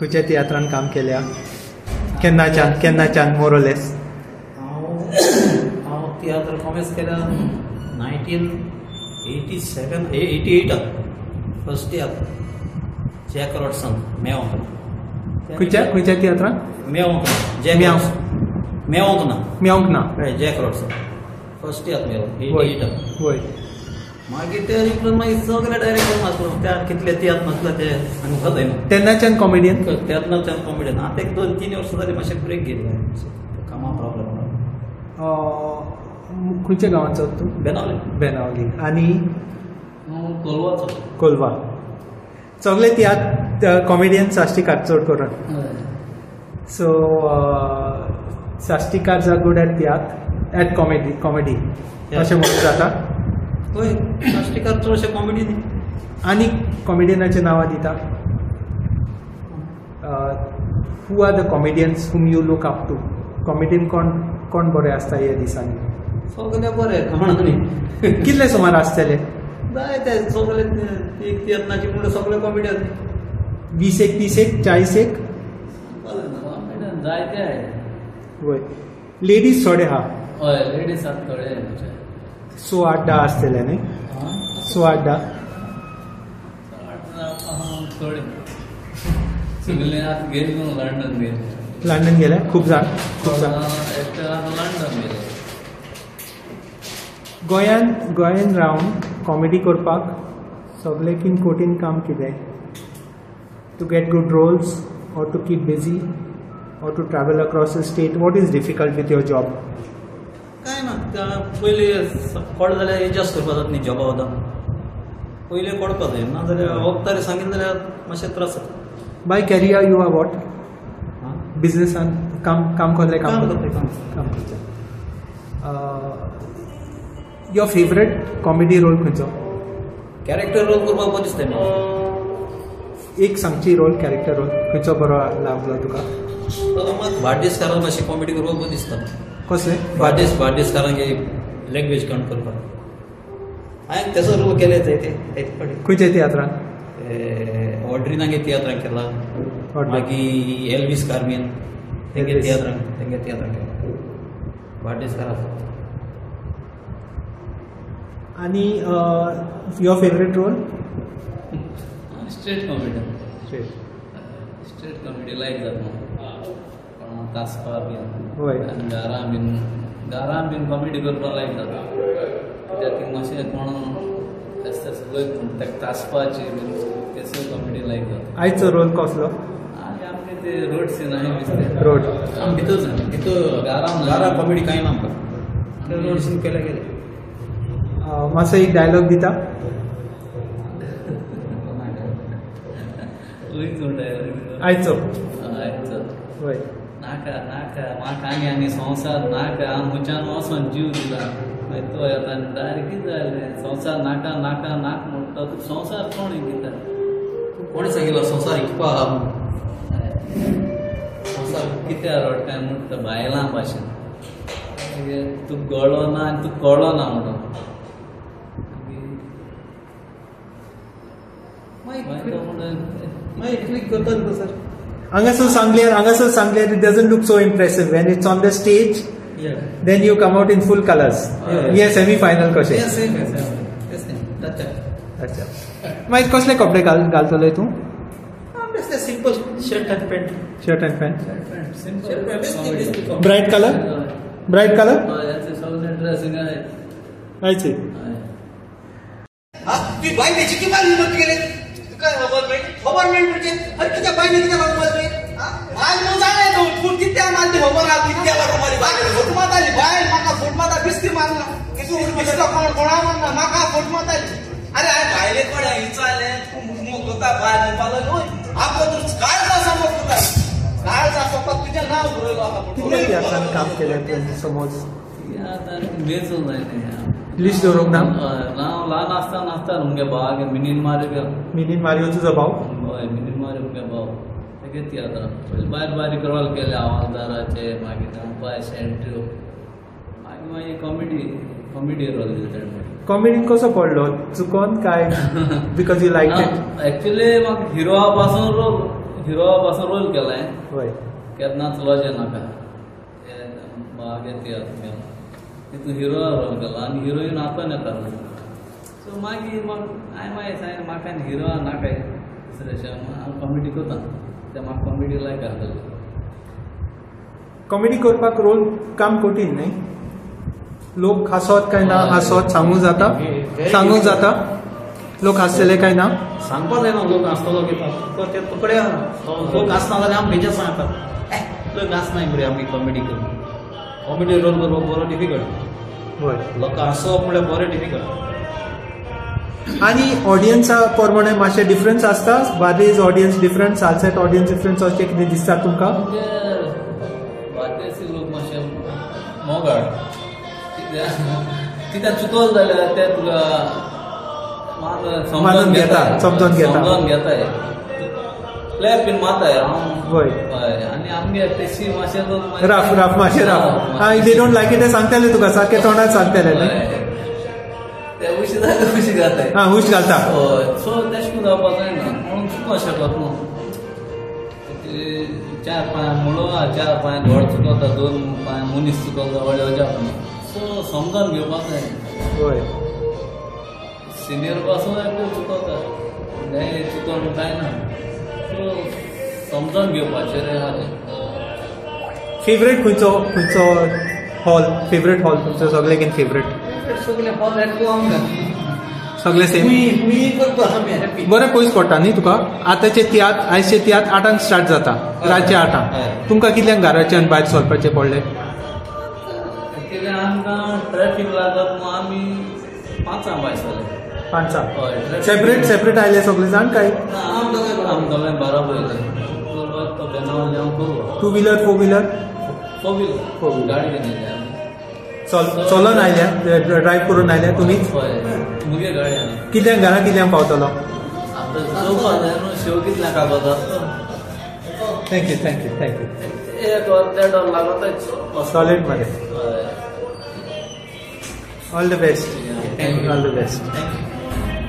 खंयच्या तियात्रान काम केल्या. केन्नाच्यान केन्नाच्यान मोरोलेस हांव तियात्र कॉमेस केल्या नायन्टीन एटी सेवन एटी एटात फ़र्स्ट इयर जॅक रॉडसन मेवंक खंयच्या खंयच्या तियात्रान मेवंक जॅक मेवंक. मेवंक ना मेवंक ना जॅक रॉडसन फ़र्स्ट इयर मेलो एटी मागीर ते रिप्लन मागीर सगळे त्या कितले नासले ते अनुभव जायना तेन्नाच्यान कॉमेडियन तेन्नाच्यान कॉमेडियन आतां एक दोन तीन वर्सां जालीं मातशें ब्रेक घेतले. कामा प्रॉब्लेम खंयच्या गांवांत चल तूं? बेनावले. बेनावली. आनी? हांव कोलवाचो कोलवा सगळे तियात्र कॉमेडियन साश्टीकार चड करून सो साश्टीकार आर गुड एट तियात्र एट कॉमेडी कॉमेडी अशें म्हणून जाता. होय नाश्तिकार चडशे कॉमेडी न्ही आनी कॉमेडियनाचें नांवां दिता who are the comedians whom you look up to comedian कोण कोण बरे आसता ह्या दिसांनी सगळे बरे कोण न्ही कितले सुमार आसतले जाय ते सगळे एक यत्नाची म्हणून सगळे कॉमेडियन वीस एक तीस एक चाळीस एक? जायते आहे. वय लेडीज थोडे हा. हय लेडीज थोडे सो आठ धा आसतले न्ही सो आठ धा थोडे सगळे आत गेली। न्हू लंडन गेली खूब जाण खूब जाण आतां लंडन गेले। गोंयान गोंयान रावन कॉमेडी करपाक सगळेकीन कठीण काम कितें to get good roles or to keep busy or to travel across the state what is difficult with your job पयलीं कळ जाल्यार एडजस्ट करपा जाता न्ही जॉबा वता पयलीं कळपा जाय ना जाल्यार वखदारी जाल्यार मातशे त्रास जाता by career you are what? बिझनेसान काम काम काम काम काम काम करता युअर फेवरेट कॉमेडी रोल खंयचो कॅरेक्टर रोल करपाक बरें दिसता म्हाका एक सांगची रोल कॅरेक्टर रोल खंयचो बरो लागलो तुका? तो बार्देसकारान मातशी कॉमेडी करपाक बरें दिसता. कसलें बार्देस बार्देसकारांक लँग्वेज काउंट करपाक हांवें तेचो रोल केले जायते जायते फावटी खंयच्या तियात्रान ऑड्रिनागे तियात्रान केला. ऑड्रीन. मागीर एल्वीस कार्मियन तेंगे एल्वीस. तियात्रान तेंगे तियात्रान केला. बार्देसकारा आनी your favourite role straight comedy straight comedy like जाता पण तासपा बीन होय. आनी घरां बीन घरां बीन कॉमेडी करपाक लायक जाता कित्याक मातशें कोण तेच सगळं ताका तासपाची बीन तेसो कॉमेडी लायक जाता आयचो रोल कसलो आमगे ते रोड सीन दिसते रोड भितर भितर घारां गारा कॉमेडी कांय ना आमकां रोड सीन केले गेले मातसो एक डायलॉग दिता आयचो आयचो वय नाका नाका म्हाका आनी आनी संवसार नाका हांव मुच्यान वचोन जीव दिला। मागीर येता आनी डायरेक्ट कितें जालें संवसार नाका नाका नाक म्हणटा संवसार कोण कितें कोणी सांगितलं संसार इकपा आहा म्हणून. संवसार कित्या करता न्ही सर हांगासर सांगल्यार हांगासर सांगल्यार it doesn't look so impressive it's on the stage then you come out in full colours Yeah. ये सेमी फायनल कशें same, yes, yes. Yes, same. That's it. अच्छा मागीर कसले कपडे घाल घालतले तूं I'm just a simple shirt and pant. Shirt and pant. Colour bright colour याचे सगळे ड्रेसिंग आहे आयचे हा ती बाई त्याची की हिंमत केले काय गव्हर्नमेंट गव्हर्नमेंट म्हणजे अरे तुझ्या बाईने किती मला नाही माल न जाणे तो तू किती माल ते खबर आली किती आला तुम्हाला? बाई फोट मात आली. बाहेर माका फोट माता बिस्ती मारला किती बिस्ता कोण कोणा मारला माका फोट मात आली. अरे आय बायले कोण आहे चालले तू मुख होता बाय मुपाला होय. आपण तू काय जा समज तुला काय जा सोबत तुझ्या नाव भरलो कितले काम केलं तुवें समज लिस्ट दवरूंक ना हांव ल्हान आसतना आसतालो मुगे भावागे मिनीन मारियो मिनीन मिनीन केले मागीर मागीर कॉमेडी कॉमेडी रोल कसो पडलो चुकोन काय बिकॉज़ यू लायक इट म्हाका हिरो पासून रोल हिरो पासून रोल बाग येते तितून हिरो रोल केला आनी हिरोईन आतां येता सो मागीर मग हांवें मागीर सांगलें म्हाका हिरो नाकाय दुसरेशें हांव कॉमेडी करता ते म्हाका कॉमेडी लायक आहलेली कॉमेडी करपाक रोल काम कठीण न्ही? लोक हांसत काय ना हांसत सांगूंक जाता। सांगूंक जाता। लोक हांसतले काय ना? सांगपा जायना लोक आसतलो की तो ते तुकडे लोक आसना जाल्यार आमी बेजार सांगतात. लोक आसनाय मरे आमी कॉमेडी करून कॉमेडी रोल करपाक बरो डिफिकल्ट होय. लोक हांसोवप म्हळ्यार बरें डिफिकल्ट आनी ऑडियन्सा प्रमाणे मातशें डिफरन्स आसता Bardez audience different Salcete audience difference अशें कितें दिसता तुमकां. बार्देसी लोक मातशे मोगाळ. कित्याक चुकल जाल्यार ते तुका समजून घेता. समजून घेता. समजून घेताय. प्लेयर बीन मारताय हांव होय. हय आमगे तेशी मातशे लोक मागीर- राफ राफ मातशें राफ हा, दे डोंट लायक इट ते सांगताले तुका सारकें तोंडार सांगताले न्ही ते उशी जाले उशी जाताय हा हुश घालता हय सो तेश करून जावपाक जायना म्हणून चुको शकत न्हू चार पांय मुळो चार पांय घोड चुकवता दोन पांय मनीस चुकवता व्हडले न्हू सो समजून घेवपाक जाय होय सिनियर पासून एकटो चुकवता नाही चुकोवन काय ना। सो समजून घेवपाचें फेवरेट खंयचो खंयचो हॉल फेवरेट हॉल तुमचो सगळ्याकीन फेवरेट सगळे हॉल आमकां सगळे सेम मी करतो आमी हॅपी बरें पयस पडटा न्ही तुका. आतांचे तियात्र आयचे तियात्र आठांक स्टार्ट जाता. रातचे हय. आठांक तुमकां कितल्यांक घराच्यान भायर सरपाचें पडलें? आमकां ट्रॅफिक लागत आमी पांचां भायर सरले पांचां हय सेपरेट सेपरेट आयले सगळे जाण काय? ना, आम दोगांय आम दोगांय बारा पयले तो two wheeler four wheeler four wheeler Four wheeler. गाडी चल चलोन आयल्या. ड्रायव्ह करून आयल्या तुमीच कितल्यांक घरा कितल्यांक पावतलो? Thank you thank you thank you solid मरे all the best. All the best